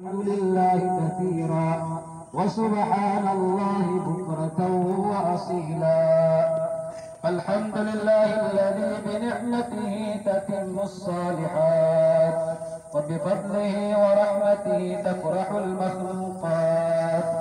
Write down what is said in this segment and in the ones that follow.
الحمد لله كثيرا وسبحان الله بكرة وأصيلا. الحمد لله الذي بنعمته تتم الصالحات وبفضله ورحمته تفرح المخلوقات.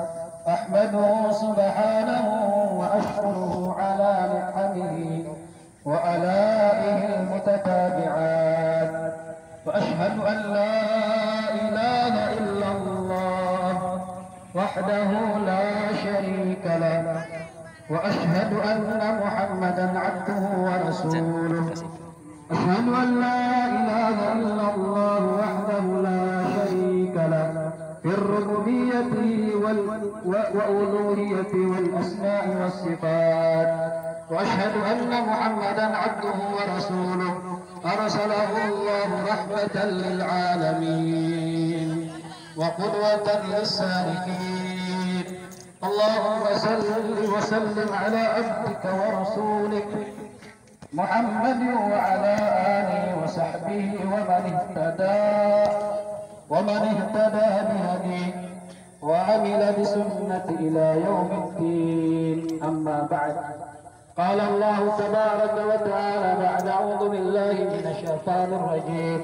وأشهد أن محمدا عبده ورسوله. أشهد أن لا إله إلا الله وحده لا شريك له. في الربوبية وال- و- وألوهية والأسماء والصفات. وأشهد أن محمدا عبده ورسوله. أرسله الله رحمة للعالمين. وقدوة للسالكين اللهم صل وسلم على عبدك ورسولك محمد وعلى آله وصحبه ومن اهتدى ومن اهتدى بهديه وعمل بسنة إلى يوم الدين. أما بعد قال الله تبارك وتعالى بعد أعوذ بالله من الشيطان الرجيم.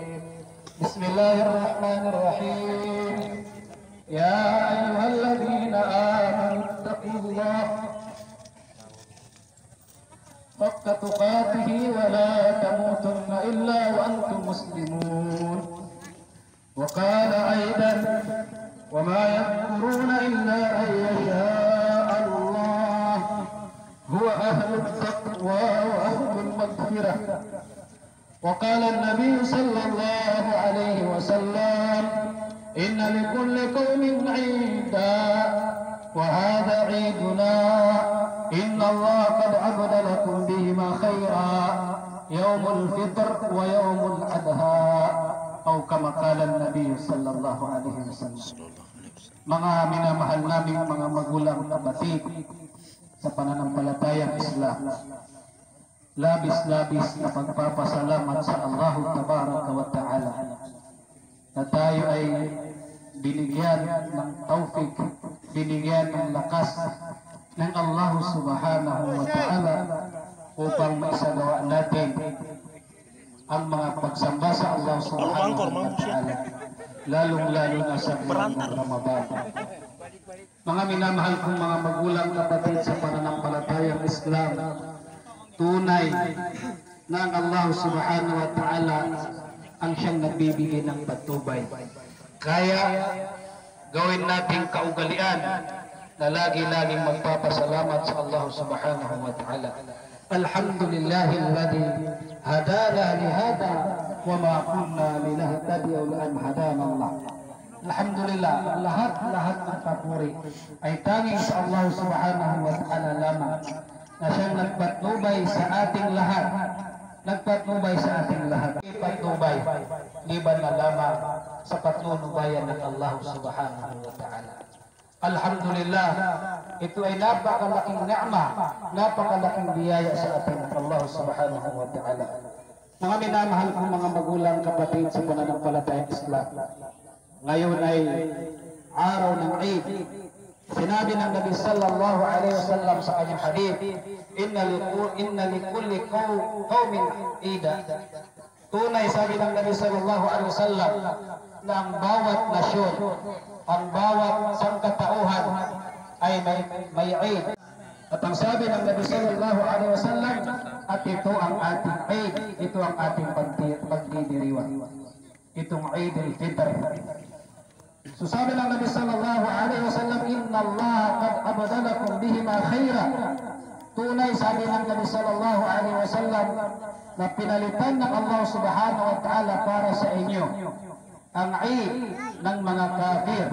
بسم الله الرحمن الرحيم. يا تقاته ولا تموتن إلا وأنتم مسلمون. وقال أيضا وما يذكرون إلا أن يشاء الله. هو أهل التقوى وأهل المغفرة. وقال النبي صلى الله عليه وسلم إن لكل قوم عيدا وهذا عيدنا. إن الله قد عبد لكم بهما خيرا يوم الفطر ويوم الأضحى أو كما قال النبي صلى الله عليه وسلم mga minamahal naming mga magulang kapatid sa pananampalatayang Islam labis-labis na pagpapasalamat sa Allah Tabaraka wa Ta'ala na tayo ay binigyan ng taufik, binigyan ng lakas ng Allah Subhanahu wa Ta'ala upang maisagawa natin ang mga pagsamba sa Allah Subhanahu wa Ta'ala lalong-lalo na sa buwan ng Ramadan. Mga minamahal kong mga magulang kapatid sa pananampalatayang Islam, tunay na ang Allah subhanahu wa ta'ala ang siyang nagbibigay ng patubay. Kaya gawin nating kaugalian na lagi-laging magpapasalamat sa Allah subhanahu wa ta'ala. Alhamdulillahi alladhi hadana lihada wa ma kunna linahtadiya an hadana Allah. Alhamdulillah, lahat-lahat ng papuri ay tanging sa Allah subhanahu wa ta'ala lamang na siyang nagpatnubay sa ating lahat. Nagpatnubay sa ating lahat. Ipatnubay, liban na lamang sa patnunubayan ng Allah subhanahu wa ta'ala. Alhamdulillah, ito ay napakalaking ni'ma, napakalaking biyaya sa ating ng Allah subhanahu wa ta'ala. Mga minamahal kong mga magulang kapatid sa pananampalatayang Islam. Ngayon ay araw ng Eid. Sinabi ng Nabi sallallahu alaihi wasallam sa kanyang hadith, inna liku inna likulli qaw- qaumin ida. Tunay sabi ng Nabi sallallahu alaihi wasallam na ang bawat nasyon, ang bawat sangkatauhan ay may may Eid. At ang sabi ng Nabi sallallahu alaihi wasallam, at ito ang ating Eid, ito ang ating pagdi- pagdidiriwang. Itong Eid al-Fitr. So sabi ng Nabi sallallahu alaihi wasallam, Inna Allah qad abadalakum bihima khaira. Tunay sabi ng Nabi sallallahu alaihi wasallam na pinalitan ng Allah subhanahu wa ta'ala para sa inyo ang Eid ng mga kafir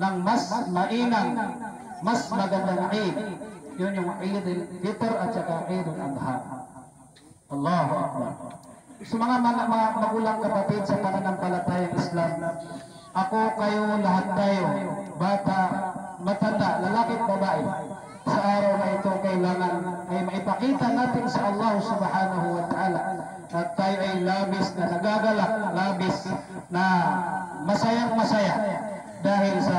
ng mas mainang, mas magandang Eid. Yun yung Eid al-Fitr at saka Eid al-Adha. Allahu Akbar. Sa mga, mga, mga magulang kapatid sa pananampalatayang Islam, ako, kayo, lahat tayo, bata, matanda, lalaki babae, sa araw na ito kailangan ay maipakita natin sa Allah subhanahu wa ta'ala at tayo ay labis na nagagalak, labis na masayang masaya dahil sa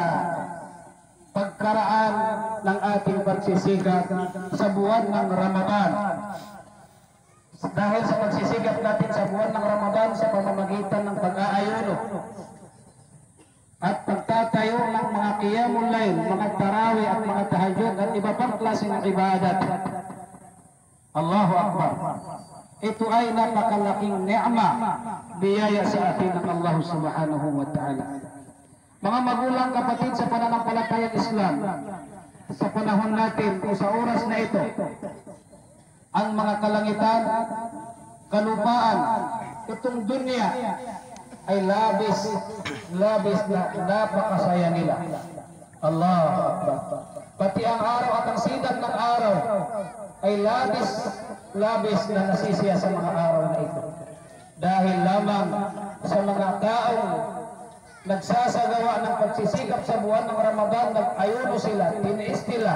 pagkaraan ng ating pagsisikap sa buwan ng Ramadan. Dahil sa pagsisikap natin sa buwan ng Ramadan sa pamamagitan ng pag-aayuno at pagtatayo ng mga qiyamul layl, mga tarawih at mga tahajjud at iba pang klase ng ibadat. Allahu Akbar. Ito ay napakalaking ni'ma, biyaya sa atin ng Allah Subhanahu wa Ta'ala. Mga magulang kapatid sa pananampalatayang Islam, sa panahon natin o sa oras na ito, ang mga kalangitan, kalupaan, itong dunya ay labis, labis na napakasaya nila. Allah Akbar. Pati ang araw at ang sidat ng araw ay labis, labis na nasisiya sa mga araw na ito. Dahil lamang sa mga taong nagsasagawa ng pagsisikap sa buwan ng Ramadan, nag-ayuno sila, tiniis nila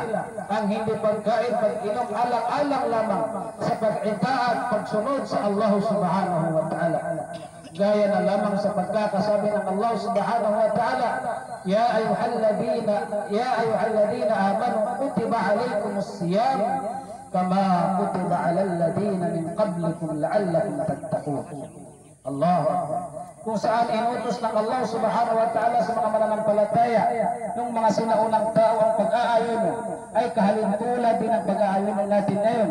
ang hindi pagkain, pag-inom, alang-alang lamang sa pag-ita at pagsunod sa Allah subhanahu wa ta'ala. Gaya na lamang sa pagkakasabi ng Allah subhanahu wa ta'ala, Ya ayuhalladina, Ya ayuhalladina amanu, kutiba alaykumus siyam, kama kutiba alal ladina min qablikum la'allakum tattaqun. Allah kung saan inutos ng Allah subhanahu wa ta'ala sa mga mananampalataya ng mga sinaunang tao ang pag-aayon ay kahalintulad din ang pag-aayon natin ngayon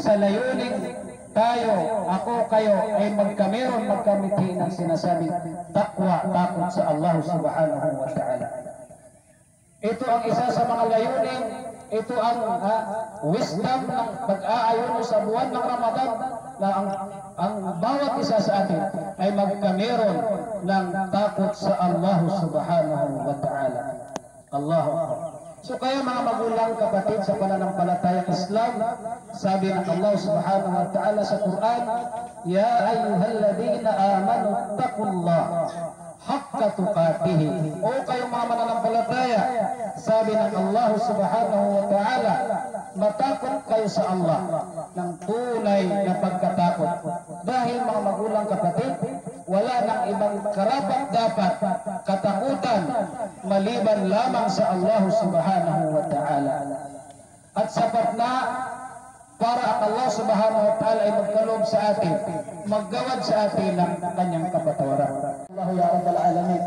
sa layuning tayo, ako, kayo ay magkameron, magkamiti ng sinasabing takwa, takot sa Allah subhanahu wa ta'ala. Ito ang isa sa mga layunin, ito ang ha, wisdom ng pag-aayon sa buwan ng Ramadan na ang, ang bawat isa sa atin ay magkameron ng takot sa Allah subhanahu wa ta'ala. Allahu Akbar. So kaya mga magulang kapatid sa pananampalatayang Islam, sabi ng Allah subhanahu wa ta'ala sa Quran, Ya ayyuhalladina amanu taqullah haqqa tuqatihi. O kayong mga mananampalataya, sabi ng Allah subhanahu wa ta'ala, matakot kayo sa Allah ng tunay na pagkatakot. Dahil mga magulang kapatid, wala nang ibang karapat dapat katakutan maliban lamang sa Allah subhanahu wa ta'ala. At sapat na para ang Allah subhanahu wa ta'ala ay magkaloob sa atin, maggawad sa atin ng kanyang kapatawaran. Allah ya Rabbal Alamin.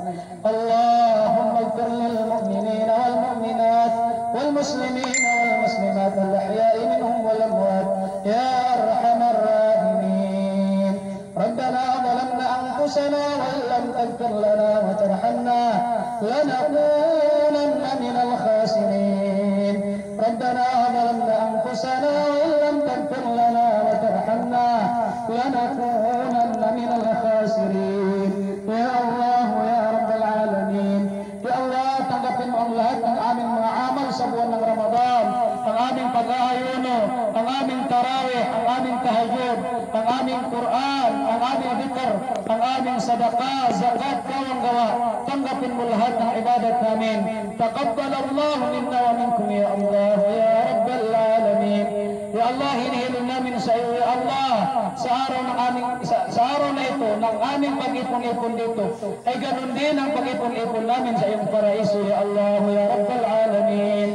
ang aming Quran ang aming dhikr ang aming sadaqah zakat kawang gawa tanggapin mo lahat ng ibadat namin taqabbal Allah minna wa minkum ya Allah ya rabbal alamin ya Allah hinihilin namin sa iyo ya Allah sa araw ng aming sa, sa araw na ito ng aming pag-ipon-ipon dito ay ganun din ang pag-ipon-ipon namin sa iyong paraiso ya Allah ya rabbal alamin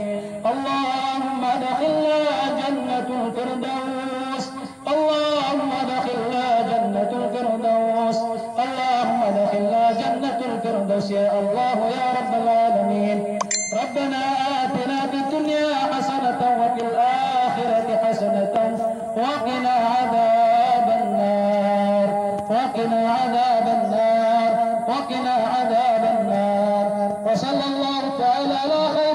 اللهم ادخلنا جنة الفردوس الفردوس يا الله يا رب العالمين. ربنا آتنا في الدنيا حسنة وفي الآخرة حسنة وقنا عذاب النار. وقنا عذاب النار. وقنا عذاب النار. وصلى الله تعالى على خير